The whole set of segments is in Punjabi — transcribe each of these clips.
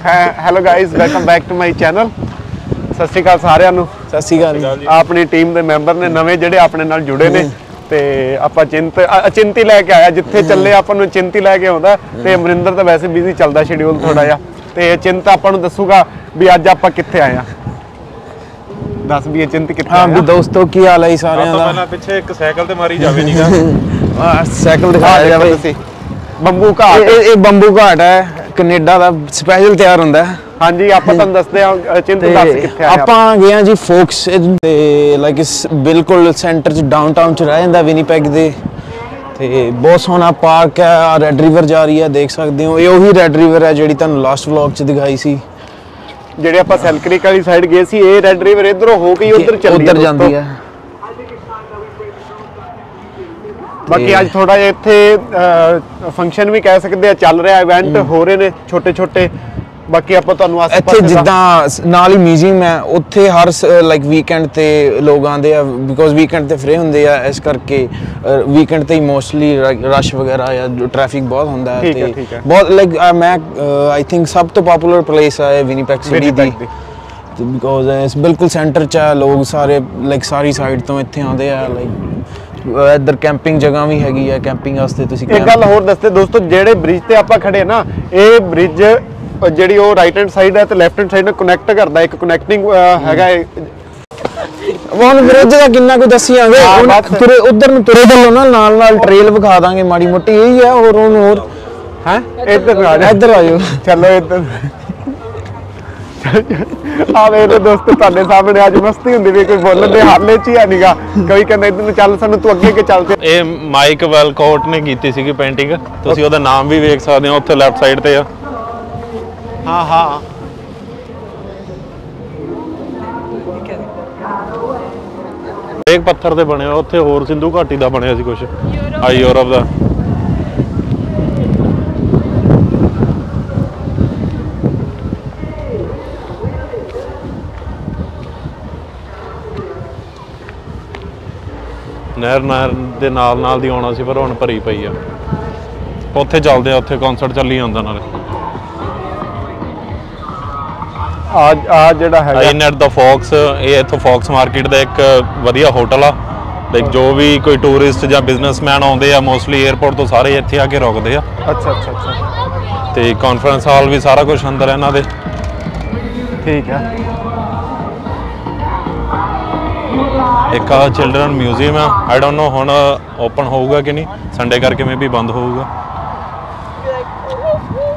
Hello guys welcome back to my channel ਸਤਿ ਸ਼੍ਰੀ ਅਕਾਲ ਸਾਰਿਆਂ ਨੂੰ। ਸਤਿ ਸ਼੍ਰੀ ਅਕਾਲ। ਆਪਣੀ ਟੀਮ ਦੇ ਮੈਂਬਰ ਨੇ ਨਵੇਂ ਜਿਹੜੇ ਆਪਣੇ ਨਾਲ ਜੁੜੇ ਨੇ। ਤੇ ਆਪਾਂ ਚਿੰਤ ਅਚਿੰਤੀ ਲੈ ਕੇ ਆਇਆ। ਜਿੱਥੇ ਚੱਲੇ ਆਪਾਂ ਨੂੰ ਚਿੰਤੀ ਲੈ ਕੇ ਆਉਂਦਾ। ਤੇ ਅਮਰਿੰਦਰ ਤਾਂ ਵੈਸੇ ਬਿਜ਼ੀ ਚੱਲਦਾ ਸ਼ਡਿਊਲ ਥੋੜਾ ਜਿਹਾ। ਤੇ ਚਿੰਤ ਆਪਾਂ ਨੂੰ ਦੱਸੂਗਾ ਵੀ ਅੱਜ ਆਪਾਂ ਕਿੱਥੇ ਆਏ ਆ ਦੱਸ ਵੀ ਚਿੰਤ ਕਿੱਥੇ ਹਾਂ ਆਏ ਵੀ ਆ ਦੋਸਤੋ ਕੀ ਹਾਲ ਹੈ ਸਾਰਿਆਂ ਦਾ? ਪਹਿਲਾਂ ਪਿੱਛੇ ਇੱਕ ਸਾਈਕਲ ਤੇ ਮਾਰੀ ਜਾਵੇ ਨਹੀਂਗਾ ਆਹ, ਸਾਈਕਲ ਆ ਦਿਖਾਇਆ ਦੇਖੋ ਜਾਵੇ ਤੁਸੀਂ। ਬੰਬੂ ਘਾਟ। ਇਹ- ਇਹ ਬੰਬੂ ਘਾਟ ਹੈ। ਕੈਨੇਡਾ ਦਾ ਸਪੈਸ਼ਲ ਤਿਆਰ ਹੁੰਦਾ ਹੈ। ਹਾਂਜੀ ਆਪਾਂ ਤੁਹਾਨੂੰ ਦੱਸਦੇ ਆ ਚਿੰਤ ਦੱਸ ਕਿੱਥੇ ਆਏ ਆਪਾਂ ਗਏ ਹਾਂ ਜੀ ਫੋਕਸ ਤੇ ਲਾਈਕ ਇਸ ਬਿਲਕੁਲ ਸੈਂਟਰ ਚ ਡਾਊਨਟਾਊਨ ਚ ਰਹਿ ਜਾਂਦਾ ਵਿਨੀਪੈਗ ਦੇ। ਤੇ ਬਹੁਤ ਸੋਹਣਾ ਪਾਰਕ ਹੈ ਆ ਰੈਡ ਰਿਵਰ ਜਾ ਰਹੀ ਹੈ ਦੇਖ ਸਕਦੇ ਹੋ। ਇਹ ਉਹੀ ਰੈਡ ਰਿਵਰ ਹੈ ਜਿਹੜੀ ਤੁਹਾਨੂੰ ਲਾਸਟ ਵਲੌਗ ਚ ਦਿਖਾਈ ਸੀ। ਜਿਹੜੇ ਆਪਾਂ ਸੈਲਕ੍ਰਿਕ ਵਾਲੀ ਸਾਈਡ ਗਏ ਸੀ ਇਹ ਰੈਡ ਰਿਵਰ ਇਧਰੋਂ ਹੋ ਕੇ ਉਧਰ ਚੱਲੀ ਉੱਧਰ ਜਾਂਦੀ ਹੈ। ਬਾਕੀ ਅੱਜ ਥੋੜਾ ਜਿਹਾ ਇੱਥੇ ਫੰਕਸ਼ਨ ਵੀ ਕਹਿ ਸਕਦੇ ਆ ਚੱਲ ਰਿਹਾ ਇਵੈਂਟ ਹੋ ਰਹੇ ਨੇ ਛੋਟੇ ਛੋਟੇ ਬਾਕੀ ਆਪਾਂ ਤੁਹਾਨੂੰ ਆਸ ਇੱਥੇ ਜਿੱਦਾਂ ਨਾਲ ਹੀ ਮਿਊਜ਼ੀਅਮ ਹੈ ਉੱਥੇ ਹਰ ਲਾਈਕ ਵੀਕਐਂਡ ਤੇ ਲੋਕ ਆਉਂਦੇ ਆ ਬਿਕੋਜ਼ ਵੀਕਐਂਡ ਤੇ ਫ੍ਰੀ ਹੁੰਦੇ ਆ ਇਸ ਕਰਕੇ ਵੀਕਐਂਡ ਤੇ ਹੀ ਮੋਸਟਲੀ ਰਸ਼ ਵਗੈਰਾ ਜਾਂ ਟ੍ਰੈਫਿਕ ਬਹੁਤ ਹੁੰਦਾ ਹੈ ਹੈ। ਬਹੁਤ ਲਾਈਕ ਮੈਂ ਆਈ ਥਿੰਕ ਸਭ ਤੋਂ ਪਪੂਲਰ ਪਲੇਸ ਹੈ ਵਿਨੀਪੈਗ ਸਿਟੀ ਦੀ। ਬਿਕੋਜ਼ ਇਸ ਬਿਲਕੁਲ ਸੈਂਟਰ ਚ ਲੋਕ ਸਾਰੇ ਲਾਈਕ ਸਾਰੀ ਸਾਈਡ ਤੋਂ ਇੱਥੇ ਆਉਂਦੇ ਆ ਲਾਈਕ ਇੱਧਰ ਕੈਂਪਿੰਗ ਜਗ੍ਹਾ ਵੀ ਹੈਗੀ ਹੈ ਕੈਂਪਿੰਗ ਵਾਸਤੇ ਤੁਸੀਂ ਇੱਕ ਗੱਲ ਹੋਰ ਦੱਸਦੇ ਦੋਸਤੋ ਜਿਹੜੇ ਬ੍ਰਿਜ ਤੇ ਆਪਾਂ ਖੜੇ ਆ ਨਾ ਇਹ ਬ੍ਰਿਜ ਜਿਹੜੀ ਉਹ ਰਾਈਟ ਹੈਂਡ ਸਾਈਡ ਹੈ ਤੇ ਲੈਫਟ ਹੈਂਡ ਸਾਈਡ ਨਾਲ ਕਨੈਕਟ ਕਰਦਾ ਇੱਕ ਕਨੈਕਟਿੰਗ ਹੈਗਾ ਇਹ। ਹੁਣ ਬ੍ਰਿਜ ਦਾ ਕਿੰਨਾ ਕੁ ਦੱਸੀਆਂਗੇ। ਤੁਰੇ ਉਧਰ ਨੂੰ ਤੁਰੇ ਚੱਲੋ ਨਾ ਨਾਲ ਨਾਲ ਟ੍ਰੇਲ ਵਿਖਾ ਦਾਂਗੇ ਮਾੜੀ ਮੋਟੀ ਇਹੀ ਆ ਹੋਰ ਹੋਰ। ਹੈਂ? ਇੱਧਰ ਆ ਜਾ। ਇੱਧਰ ਆ ਜਾਓ। ਚਲੋ ਇੱਧਰ। ਆ ਵੇਖੋ ਦੋਸਤੋ ਤੁਹਾਡੇ ਸਾਹਮਣੇ ਅੱਜ ਮਸਤੀ ਹੁੰਦੀ ਵੀ ਕੋਈ ਬੋਲਣ ਦੇ ਹਾਲੇ ਚ ਹੀ ਆ ਨੀਗਾ। ਕੋਈ ਕਹਿੰਦਾ ਇੱਧਰ ਚੱਲ ਸਾਨੂੰ ਤੂੰ ਅੱਗੇ ਅੱਗੇ ਚੱਲ ਤੇ ਇਹ ਮਾਈਕ ਵੈਲਕੋਟ ਨੇ ਕੀਤੀ ਸੀਗੀ ਪੇਂਟਿੰਗ ਤੁਸੀਂ ਉਹਦਾ ਨਾਮ ਵੀ ਵੇਖ ਸਕਦੇ ਹੋ ਉੱਥੇ ਲੈਫਟ ਸਾਈਡ ਤੇ ਆ। ਹਾਂ ਹਾਂ। ਇੱਕ ਪੱਥਰ ਤੇ ਬਣਿਆ ਉੱਥੇ ਹੋਰ ਸਿੰਧੂ ਘਾਟੀ ਦਾ ਬਣਿਆ ਸੀ ਕੁਝ ਆ ਯੂਰਪ ਦਾ। ਨਹਿਰ ਨਹਿਰ ਦੇ ਨਾਲ ਨਾਲ ਦੀ ਆਉਣਾ ਸੀ ਪਰ ਹੁਣ ਭਰੀ ਪਈ ਆ। ਉੱਥੇ ਚੱਲਦੇ ਆ ਉੱਥੇ ਕਨਸਰਟ ਚੱਲੀ ਜਾਂਦਾ ਨਾਲੇ। ਆ ਆ ਜਿਹੜਾ ਹੈਗਾ ਆਈਨੈਟ ਦਾ ਫੌਕਸ ਇਹ ਇੱਥੋਂ ਫੌਕਸ ਮਾਰਕੀਟ ਦਾ ਇੱਕ ਵਧੀਆ ਹੋਟਲ ਆ। ਲਾਈਕ ਜੋ ਵੀ ਕੋਈ ਟੂਰਿਸਟ ਜਾਂ ਬਿਜ਼ਨਸਮੈਨ ਆਉਂਦੇ ਆ ਮੋਸਟਲੀ 에어ਪੋਰਟ ਤੋਂ ਸਾਰੇ ਇੱਥੇ ਆ ਕੇ ਰੁਕਦੇ ਆ। ਅੱਛਾ ਅੱਛਾ ਅੱਛਾ। ਤੇ ਕਾਨਫਰੰਸ ਹਾਲ ਵੀ ਸਾਰਾ ਕੁਝ ਅੰਦਰ ਇਹਨਾਂ ਦੇ। ਠੀਕ ਹੈ ਇੱਕ ਆ ਚਿਲਡਰਨ ਮਿਊਜ਼ੀਅਮ ਆ। ਆਈ ਡੋਨਟ ਨੋ ਹੁਣ ਓਪਨ ਹੋਊਗਾ ਕਿ ਨਹੀਂ। ਸੰਡੇ ਕਰਕੇ ਮੇਬੀ ਬੰਦ ਹੋਊਗਾ।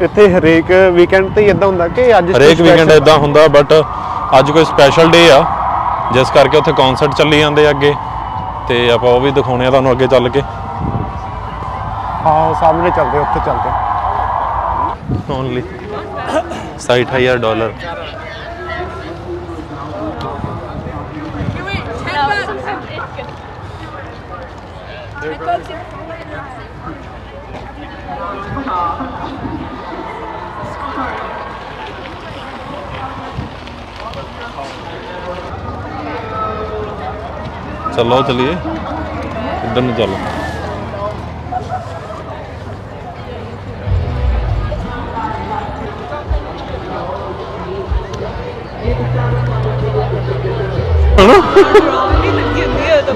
ਇੱਥੇ ਹਰੇਕ ਵੀਕਐਂਡ ਤੇ ਇਦਾਂ ਹੁੰਦਾ ਕਿ ਅੱਜ ਹਰੇਕ ਵੀਕਐਂਡ ਇਦਾਂ ਹੁੰਦਾ ਬਟ ਅੱਜ ਕੋਈ ਸਪੈਸ਼ਲ ਡੇ ਆ। ਜਿਸ ਕਰਕੇ ਉੱਥੇ ਕਨਸਰਟ ਚੱਲੀ ਜਾਂਦੇ ਅੱਗੇ। ਤੇ ਆਪਾਂ ਉਹ ਵੀ ਦਿਖਾਉਣੇ ਆ ਤੁਹਾਨੂੰ ਅੱਗੇ ਚੱਲ ਕੇ। ਹਾਂ ਸਾਹਮਣੇ ਚੱਲਦੇ ਉੱਥੇ ਚੱਲਦੇ ਓਨਲੀ 60000 ਡਾਲਰ चलो चलिए। इधर नहीं चलो।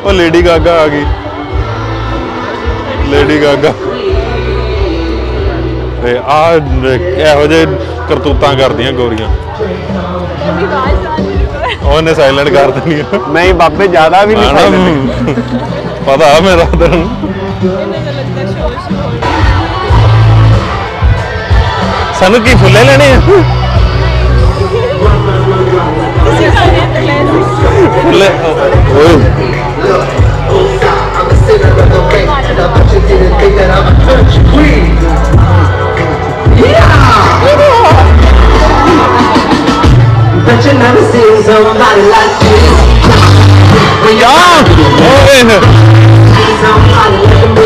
ਉਹ ਲੇਡੀ ਗਾਗਾ ਆ ਗਈ। ਲੇਡੀ ਗਾਗਾ ਤੇ ਆ ਇਹੋ ਜਿਹੇ ਕਰਤੂਤਾਂ ਕਰਦੀਆਂ ਗੋਰੀਆਂ। ਉਹਨੇ ਸਾਇਲੈਂਟ ਕਰ ਆ। ਨਹੀਂ ਬਾਬੇ ਜ਼ਿਆਦਾ ਵੀ ਨਹੀਂ ਪਤਾ ਆ ਮੇਰਾ ਤੈਨੂੰ ਸਾਨੂੰ ਕੀ ਫੁੱਲੇ ਲੈਣੇ ਆ? Y'all,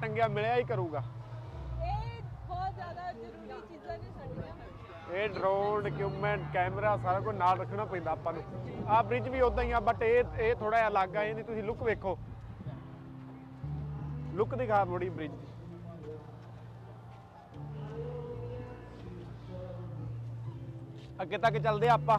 ਟੰਗਿਆ ਮਿਲਿਆ ਹੀ ਕਰੂਗਾ ਇਹ ਬਹੁਤ ਜ਼ਿਆਦਾ ਜ਼ਰੂਰੀ ਚੀਜ਼ਾਂ ਨੇ ਸਾਡੀਆਂ ਇਹ ਡਰੋਨ ਇਕਵਿਪਮੈਂਟ ਕੈਮਰਾ ਸਾਰਾ ਕੁਝ ਨਾਲ ਰੱਖਣਾ ਪੈਂਦਾ ਆਪਾਂ ਨੂੰ ਆਹ ਬ੍ਰਿਜ ਵੀ ਉਦਾਂ ਹੀ ਆ ਬਟ ਇਹ ਇਹ ਥੋੜਾ ਜਿਹਾ ਅਲੱਗ ਆ ਇਹਦੀ ਤੁਸੀਂ ਲੁੱਕ ਵੇਖੋ ਲੁੱਕ ਦਿਖਾ ਥੋੜੀ ਬ੍ਰਿਜ ਦੀ ਅੱਗੇ ਤੱਕ ਚੱਲਦੇ ਆ ਆਪਾਂ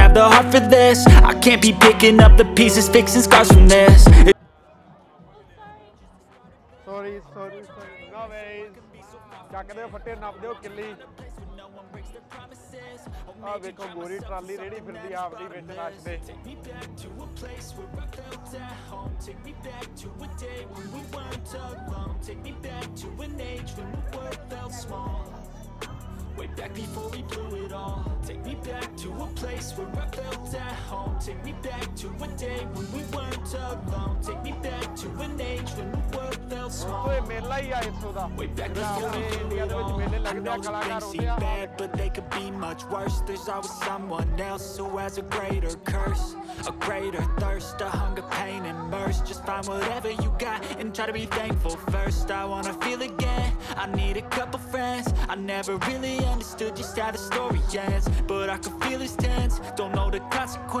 have the heart for this I can't be picking up the pieces, fixing scars from this sorry sorry sorry no worries ਚੱਕਦੇ ਹੋ ਫੱਟੇ ਨੱਪਦੇ ਹੋ ਕਿੱਲੀ ਆ ਵੇਖੋ ਗੋਰੀ ਟਰਾਲੀ ਰੇੜੀ ਫਿਰਦੀ ਆ ਆਪਦੀ ਵਿੱਚ ਰਸ਼ ਦੇ Take me back to a place where I felt at home Take me back to a day when we weren't alone Take me back to an age when the world felt small Way back before we blew it all. Take me back to a place where I felt home. Take me back to a day when we weren't alone. Take me back to an age when the world felt small. Way back before we could get on I know things seem bad but they could be much worse. There's always someone else who has a greater curse A greater thirst, a hunger, pain and mercy. Just find whatever you got and try to be thankful first. I wanna feel again, I need a couple friends. I never really understood just how the story ends But I could feel his tense, don't know the consequences.